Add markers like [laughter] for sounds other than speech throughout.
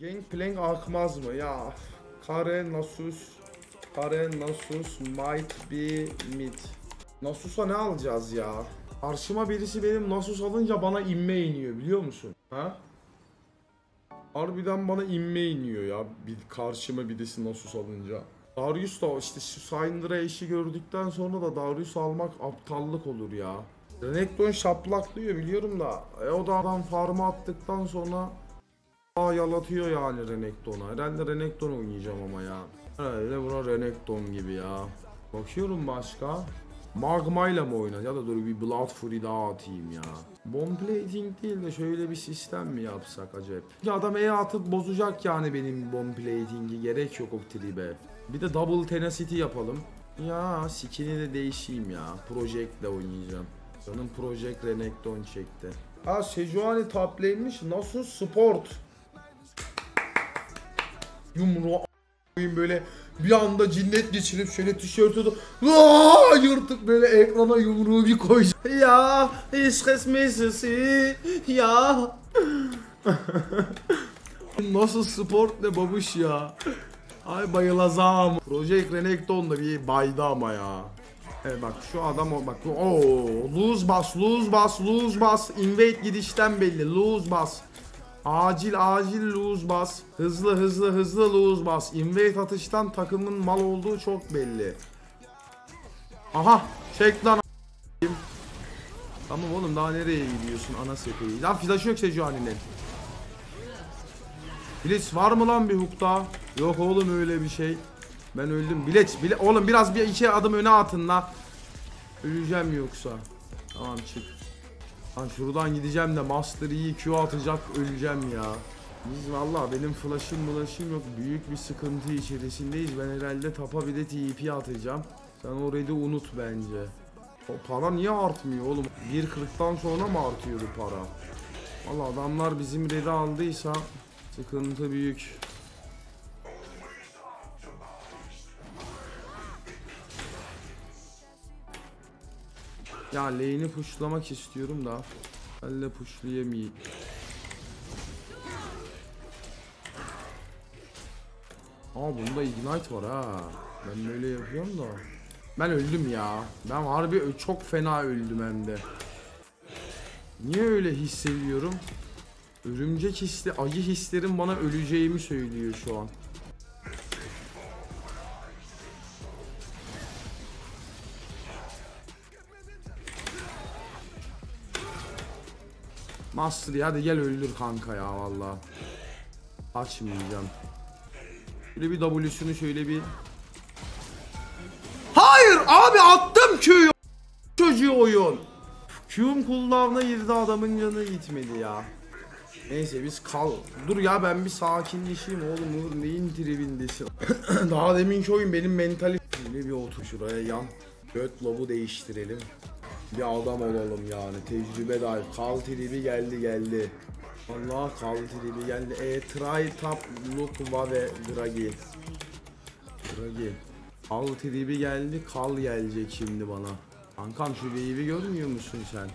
Gangplank akmaz mı? Ya Kare Nasus Kare Nasus might be mid. Nasus'a ne alacağız ya? Karşıma birisi benim Nasus alınca bana inme iniyor biliyor musun? Ha? Harbiden bana inme iniyor ya bir karşıma birisi Nasus alınca. Darius da işte şu Syndra'ya işi gördükten sonra da Darius almak aptallık olur ya. Renekton şaplaklıyor biliyorum da e, o da adam farmı attıktan sonra Aa yalatıyor yani Renekton'a. Herhalde Renekton oynayacağım ama ya. Herhalde buna Renekton gibi ya. Bakıyorum başka. Magma ile mi oynar? Ya da dur bir Blood Fury daha atayım ya. Bomb plating değil de şöyle bir sistem mi yapsak acep? Ya adam E atıp bozacak yani benim bomb plating'i. Gerek yok o tribe. Bir de double tenacity yapalım. Ya skin'i de değişeyim ya. Project'le oynayacağım. Canım Project Renekton çekti. Ha Sejuani top lane'miş. Nasus Sport yumruğu a**ayım böyle bir anda cinnet geçirip şöyle tişörtü de Aa, yırtık böyle ekrana yumruğu bir koy. Ya işkes mesisi ya. [laughs] Nasıl sport ne babuş ya. Ay bayılazam. Project Renekton da bir baydı ama ya. Evet bak şu adam o bak. Oo, lose bas, lose bas, lose bas. Invade gidişten belli. Lose bas. Acil acil lose bas. Hızlı hızlı hızlı lose bas. Invade atıştan takımın mal olduğu çok belli. Aha çek lan. Tamam oğlum daha nereye gidiyorsun ana sepeyi. Lan flash yok Sejuani'nin. Blitz var mı lan bir hukta? Yok oğlum öyle bir şey. Ben öldüm. Blitz, bile oğlum biraz bir iki adım öne atın la. Öleceğim yoksa. Tamam çık. Lan şuradan gideceğim de Master iyi Q atacak öleceğim ya. Biz valla benim flash'ım flash'ım yok. Büyük bir sıkıntı içerisindeyiz. Ben herhalde tapa bir de TP atacağım. Sen orayı da unut bence. O para niye artmıyor oğlum? 1.40'tan sonra mı artıyordu para? Valla adamlar bizim red'i aldıysa sıkıntı büyük. Ya lane'i pushlamak istiyorum da Elle pushlayamayayım. Aa bunda ignite var ha. Ben böyle yapıyorum da. Ben öldüm ya. Ben harbi çok fena öldüm hem de. Niye öyle hissediyorum? Örümcek hisli, ayı hislerim bana öleceğimi söylüyor şu an. Master hadi gel öldür kanka ya valla. Açmayacağım. Şöyle bir W'sunu şöyle bir... Hayır abi attım Q'yu. Çocuğu oyun. Q'um cooldown'a girdi adamın canı gitmedi ya. Neyse biz kal. Dur ya ben bir sakinleşeyim oğlum Uğur neyin tribindesin. [coughs] Daha deminki oyun benim mentali... Şöyle bir otur şuraya yan. Göt lobu değiştirelim. Bir adam olalım yani tecrübe dair. Kal tribi geldi geldi. Allah kal tribi geldi. E try top look vave dragi. Dragi. Kal tribi geldi kal gelecek şimdi bana. Kankam şu wave'i görmüyor musun sen?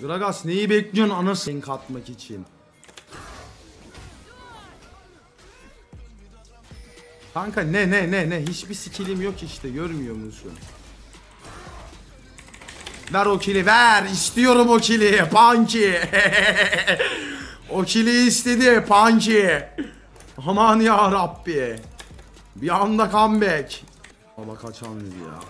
Gragas neyi bekliyorsun anasını katmak için? Kanka ne ne ne ne hiçbir skillim yok işte görmüyor musun? Ver o kili ver istiyorum o kili Panki [laughs] O kili istedi Panki Aman ya Rabbi Bir anda comeback Baba kaçan ya.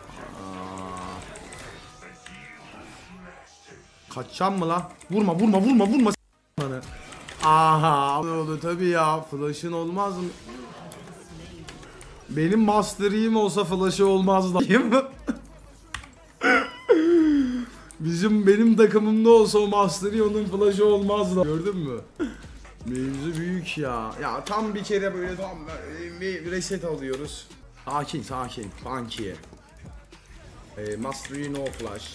Kaçacağım mı la? Vurma vurma vurma vurma. Aha ne oldu tabi ya flash'ın olmaz mı? Benim Master Yi'm olsa flash'ı olmazdı. Bizim benim takımımda olsa o Master Yi onun flash'ı olmazdı. Gördün mü? Mevzu büyük ya. Ya tam bir kere böyle tam bir reset alıyoruz. Sakin sakin. Funky. Ee, Master Yi no flash.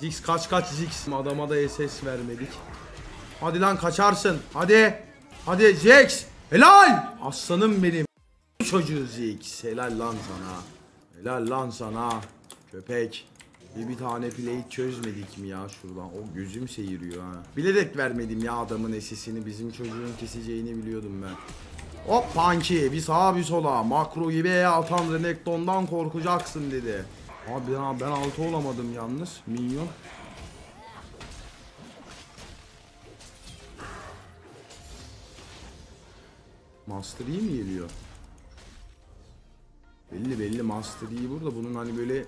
Ziggs kaç kaç Ziggs. Adama da SS vermedik. Hadi lan kaçarsın. Hadi. Hadi Jax. Helal. Aslanım benim. Çocuğu Ziggs. Helal lan sana. Helal lan sana. Köpek. Bir, bir tane play çözmedik mi ya şuradan? O gözüm seyiriyor ha. Bilerek vermedim ya adamın esesini. Bizim çocuğun keseceğini biliyordum ben. Hop Punky bir sağa bir sola. Makro gibi atan Renekton'dan korkacaksın dedi. Abi ben, ben altı olamadım yalnız. Minyon. Master Yi mi geliyor? Belli belli Master Yi burada. Bunun hani böyle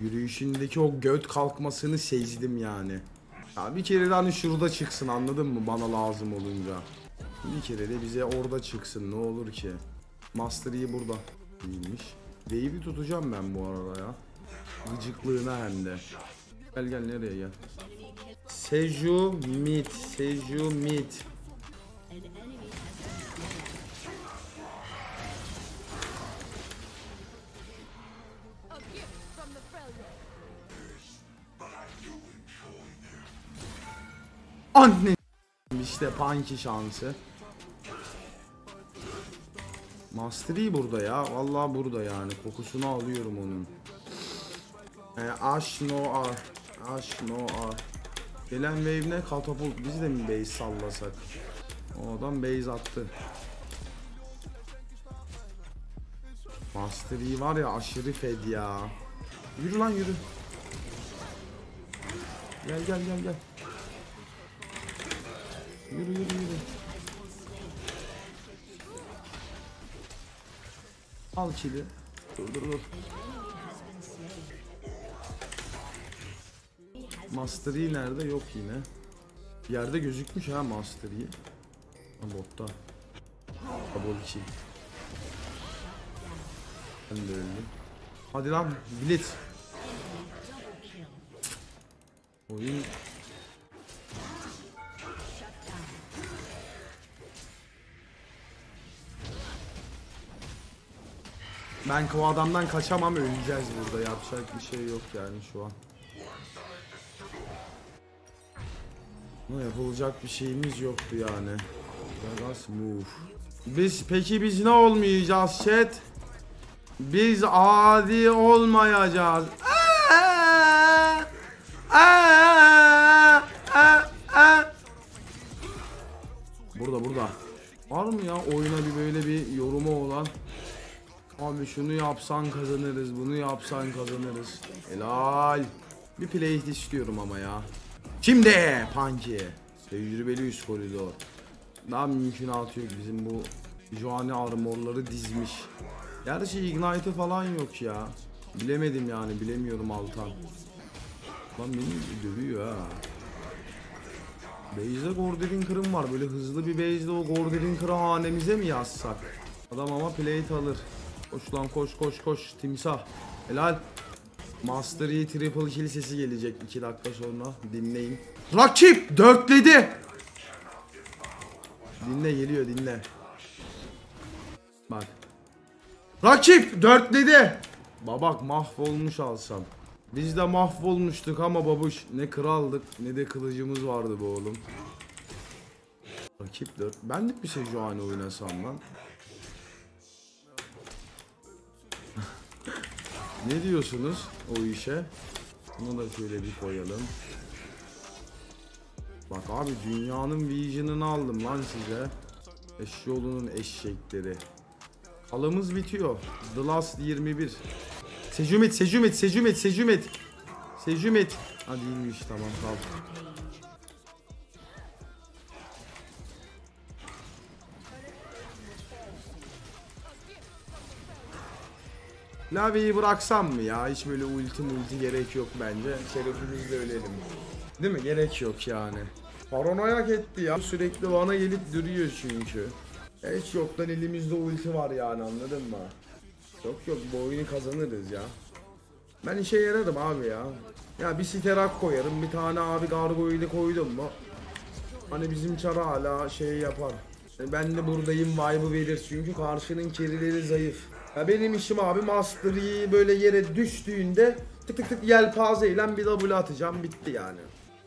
yürüyüşündeki o göt kalkmasını sezdim yani. Ya bir kere de hani şurada çıksın anladın mı bana lazım olunca. Bir kere de bize orada çıksın ne olur ki. Master Yi burada. İyiymiş. Wave'i tutacağım ben bu arada ya. Gıcıklığına hem de. Gel gel nereye gel. Seju mid. Seju mid. Anne işte Punky şansı. Master Yi burada ya. Vallahi burada yani. Kokusunu alıyorum onun. E, Ash no R. Ash no R. Gelen wave ne? Katapult. Biz de mi base sallasak? O adam base attı. Master Yi var ya aşırı fed ya. Yürü lan yürü. Gel gel gel gel. Yürü yürü yürü. Al kili. Dur dur dur. Master nerede? Yok yine. Yerde gözükmüş ha Master Yi. Ha botta. Double kill. Ben de öldüm. Hadi lan Blitz. Ben o adamdan kaçamam öleceğiz burada yapacak bir şey yok yani şu an. Ama yapılacak bir şeyimiz yoktu yani. Vegas move. Biz peki biz ne olmayacağız chat? Biz adi olmayacağız. Burada burada. Var mı ya oyuna bir böyle bir yorumu olan? Abi şunu yapsan kazanırız, bunu yapsan kazanırız. Helal. Bir play istiyorum ama ya. Şimdi Punky. Tecrübeli üst koridor. Daha mümkünatı yok bizim bu Joanne armorları dizmiş. Gerçi ignite falan yok ya. Bilemedim yani bilemiyorum Altan. Lan beni dövüyor ha. Base'de Gordel'in kırım var. Böyle hızlı bir base'de o Gordel'in kırı hanemize mi yazsak? Adam ama plate alır. Koş lan koş koş koş. Timsah. Helal. Master triple kill sesi gelecek 2 dakika sonra. Dinleyin. Rakip dörtledi. Dinle geliyor dinle. Bak. Rakip dörtledi. Babak mahvolmuş alsam. Biz de mahvolmuştuk ama babuş ne kraldık ne de kılıcımız vardı bu oğlum. Rakip dört. Ben de bir şey şu an oynasam lan. Ne diyorsunuz o işe? Bunu da şöyle bir koyalım. Bak abi dünyanın vision'ını aldım lan size. Eşyolunun eşekleri. Kalımız bitiyor. The Last 21. Secumit, Secumit, Secumit, Secumit. Secumit. Ha değilmiş tamam kal. Lavi'yi bıraksam mı ya? Hiç böyle ulti multi gerek yok bence. Şerefimizle ölelim. Değil mi? Gerek yok yani. Paranoyak etti ya. Sürekli bana gelip duruyor çünkü. Hiç yoktan elimizde ulti var yani anladın mı? Yok yok bu oyunu kazanırız ya. Ben işe yararım abi ya. Ya bir siterak koyarım. Bir tane abi gargoyle'i koydum mu? Hani bizim çara hala şey yapar. E, Ben de buradayım vibe'ı verir çünkü karşının kerileri zayıf. Ya benim işim abi Master Yi böyle yere düştüğünde tık tık tık yelpazeyle bir W atacağım bitti yani.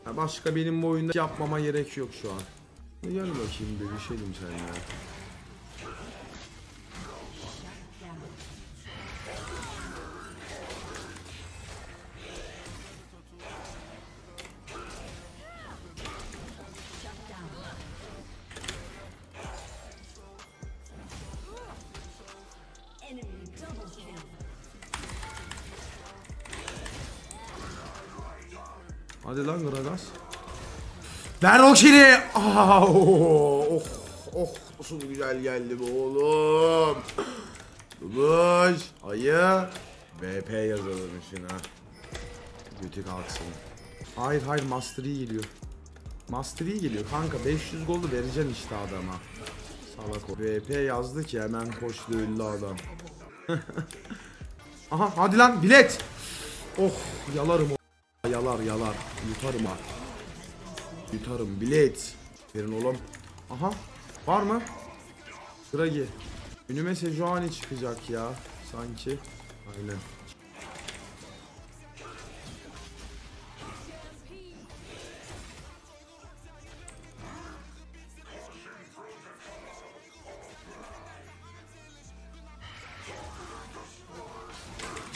Ya başka benim bu oyunda yapmama gerek yok şu an. Gel bakayım şeydim sen ya. Hadi lan Gragas. Ver o kili. Ah, oh, oh, nasıl güzel geldi bu oğlum. Duluş. Ayı. VP yazalım şuna. Götü kalksın. Hayır hayır Master Yi geliyor. Master Yi geliyor kanka 500 golü vereceksin işte adama. Salak o. VP yazdı ki hemen koştu öldü adam. [laughs] Aha hadi lan bilet. Oh yalarım o. Yalar yalar. Yutarım ha. Yutarım bilet. Verin oğlum. Aha var mı? Dragi. Önüme Sejuani çıkacak ya. Sanki. Aynen.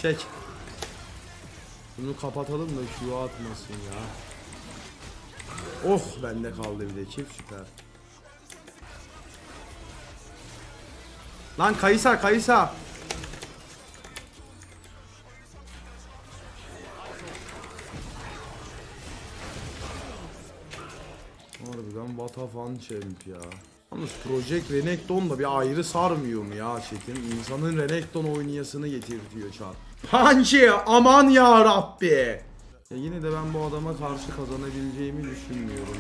Çek. Bunu kapatalım da şu atmasın ya. Oh bende kaldı bir de çift süper. Lan Kaysa Kaysa. Harbiden what a fun champ ya. Yalnız Project Renekton da bir ayrı sarmıyor mu ya Çetin? İnsanın Renekton oynayasını getirtiyor çar. Hançi aman ya Rabbi. Ya yine de ben bu adama karşı kazanabileceğimi düşünmüyorum.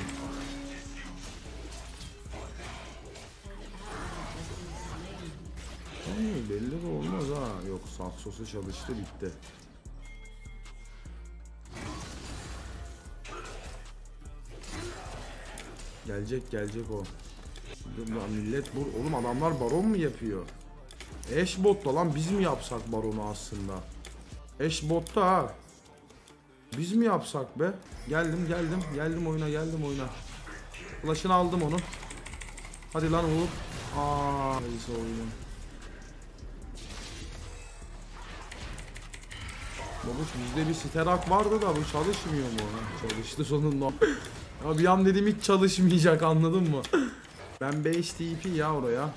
Ay, belli de olmaz ha. Yok saksosu çalıştı bitti. Gelecek gelecek o. Lan millet bu oğlum adamlar baron mu yapıyor? Eş botta lan biz mi yapsak baronu aslında? Eş botta ha. Biz mi yapsak be? Geldim geldim geldim oyuna geldim oyuna. Flash'ını aldım onu. Hadi lan Uğur. Aa, neyse oyunum. Babuş bizde bir sterak vardı da bu çalışmıyor mu? Çalıştı sonunda. [laughs] ya bir an dedim hiç çalışmayacak anladın mı? ben 5 TP ya oraya.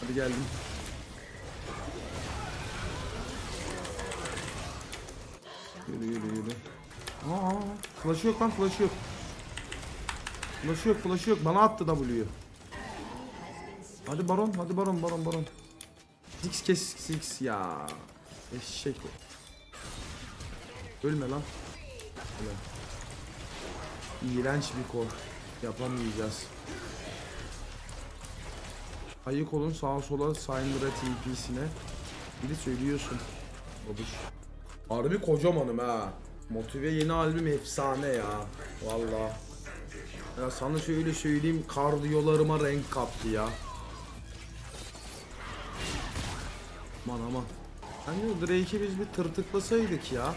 Hadi geldim. Yürü yürü yürü. Aa, flash yok lan flash yok. Flash yok flash yok bana attı W'yu. Hadi baron hadi baron baron baron. Six kes six ya. Eşek. Ölme lan. Öyle. İğrenç bir kol. Yapamayacağız. Ayık olun sağa sola Syndra TP'sine. Bir de söylüyorsun. Babuş. Harbi kocamanım ha. Motive yeni albüm efsane ya. Valla. Ya sana şöyle söyleyeyim kardiyolarıma renk kattı ya. Aman aman. Hani Drake'i biz bir tırtıklasaydık ya.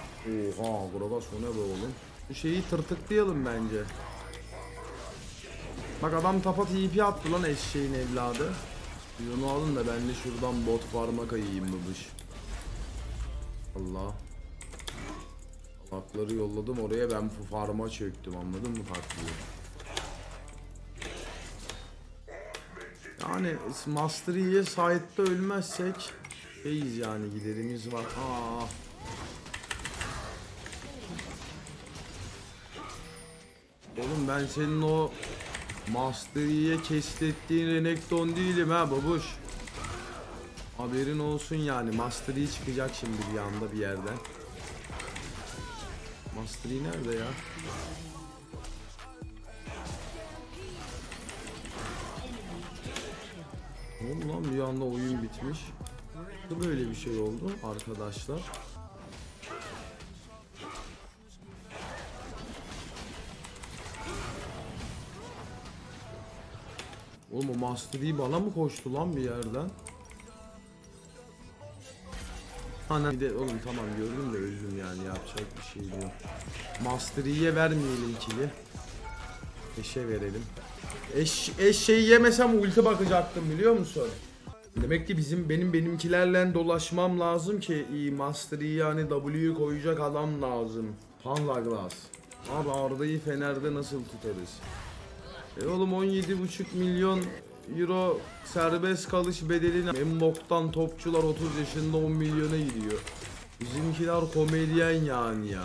Oha Gragas o ne be oğlum. Bu şeyi tırtıklayalım bence. Bak adam tapa TP attı lan eşeğin evladı. Onu alın da ben de şuradan bot farma kayayım babuş. Allah. Hakları yolladım oraya ben farma çöktüm anladın mı tatlıyı? Yani Master Yi'ye side'da ölmezsek şeyiz yani giderimiz var. Aa. Oğlum ben senin o Master Yi'ye kestettiğin Renekton değilim ha babuş. Haberin olsun yani Master çıkacak şimdi bir anda bir yerden. Master Yi nerede ya? Lan bir anda oyun bitmiş. Nasıl böyle bir şey oldu arkadaşlar? Oğlum o Master Yi bana mı koştu lan bir yerden? Ana bir de oğlum tamam gördüm de öldüm yani yapacak bir şey yok. Master Yi'ye vermeyelim kili. Eşe verelim. Eş, eşeği yemesem ulti bakacaktım biliyor musun? Demek ki bizim benim benimkilerle dolaşmam lazım ki iyi Master yani W'yu koyacak adam lazım. Panlaglas. Abi Arda'yı Fener'de nasıl tutarız? E oğlum 17,5 milyon euro serbest kalış bedeline en boktan topçular 30 yaşında 10 milyona gidiyor. Bizimkiler komedyen yani ya.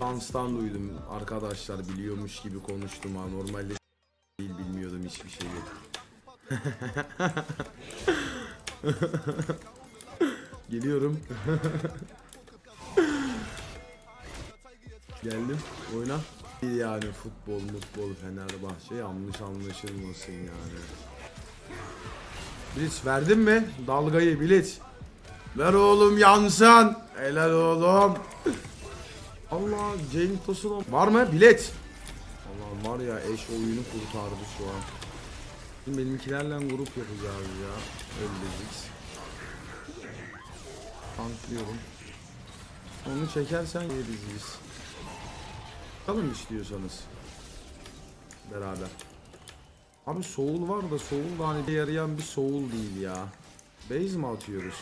Danstan duydum arkadaşlar biliyormuş gibi konuştum ha normalde değil bilmiyordum hiçbir şeyi. [laughs] Geliyorum. [laughs] Geldim oyna. Yani futbol futbol Fenerbahçe yanlış anlaşılmasın yani. Blitz verdin mi? Dalgayı Blitz. Ver oğlum yansın. Helal oğlum. Allah Cenk Tosun var mı? Bilet. Allah var ya eş oyunu kurtardı şu an. Şimdi benimkilerle grup yapacağız ya. Öldürdik. Tanklıyorum. Onu çekersen yeriz biz. Bakalım istiyorsanız. Beraber. Abi soul var da soul da hani yarayan bir soul değil ya. Base mi atıyoruz?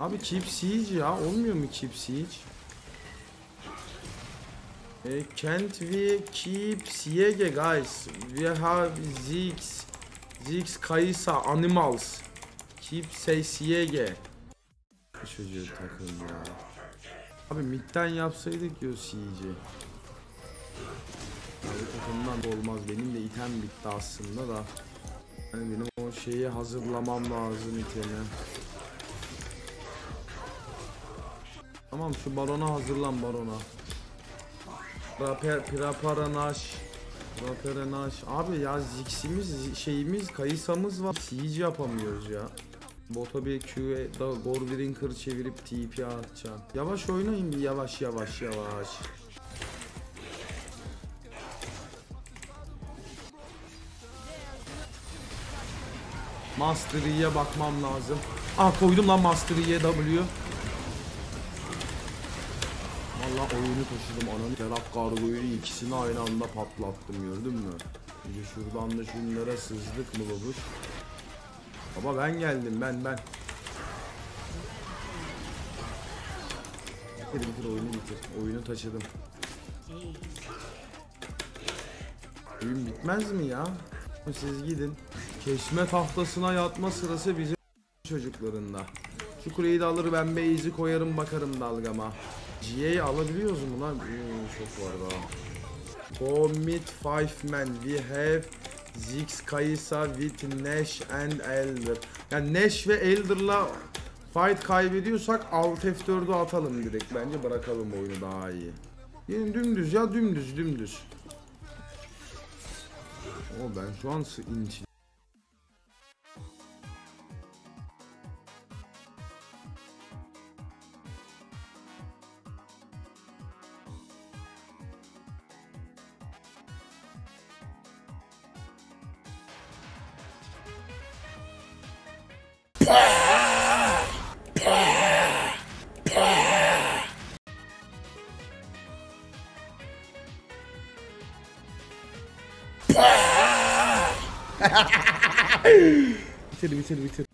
Abi keep siege ya. Olmuyor mu keep siege? Eh, can't we keep siege guys? We have Ziggs. Ziggs Kaysa animals. Keep say siege. Çocuğu takım ya. Abi midden yapsaydık yo siege'i. Da olmaz. Benim de item bitti aslında da. Hani benim o şeyi hazırlamam lazım itemi. Tamam şu barona hazırlan barona. Praper, Praparanaş. Praparanaş. Abi ya Zix'imiz şeyimiz kayısamız var. Siege yapamıyoruz ya. Bota bir Q'ye da Gorbrinker çevirip TP atacağım. Yavaş oynayın bir yavaş yavaş yavaş. Master Yi'ye bakmam lazım. Ah koydum lan Master Yi'ye W. Valla oyunu taşıdım ananı. Serap Kargo'yu ikisini aynı anda patlattım gördün mü? Şimdi şuradan da şunlara sızdık mı babuş? Baba ben geldim ben ben. Bitir bitir oyunu bitir. Oyunu taşıdım. Oyun bitmez mi ya? Siz gidin. Keşme tahtasına yatma sırası bizim çocuklarında. Şu kuleyi de alır ben base'i koyarım bakarım dalgama. GA alabiliyoruz mu lan? Hmm, çok var daha. Commit 5 men. We have Ziggs, Kaysa with Nash and Elder. Yani Nash ve Elder'la fight kaybediyorsak Alt F4'ü atalım direkt. Bence bırakalım oyunu daha iyi. Yine dümdüz ya dümdüz dümdüz. O ben şu an sı- Bitir bitir bitir.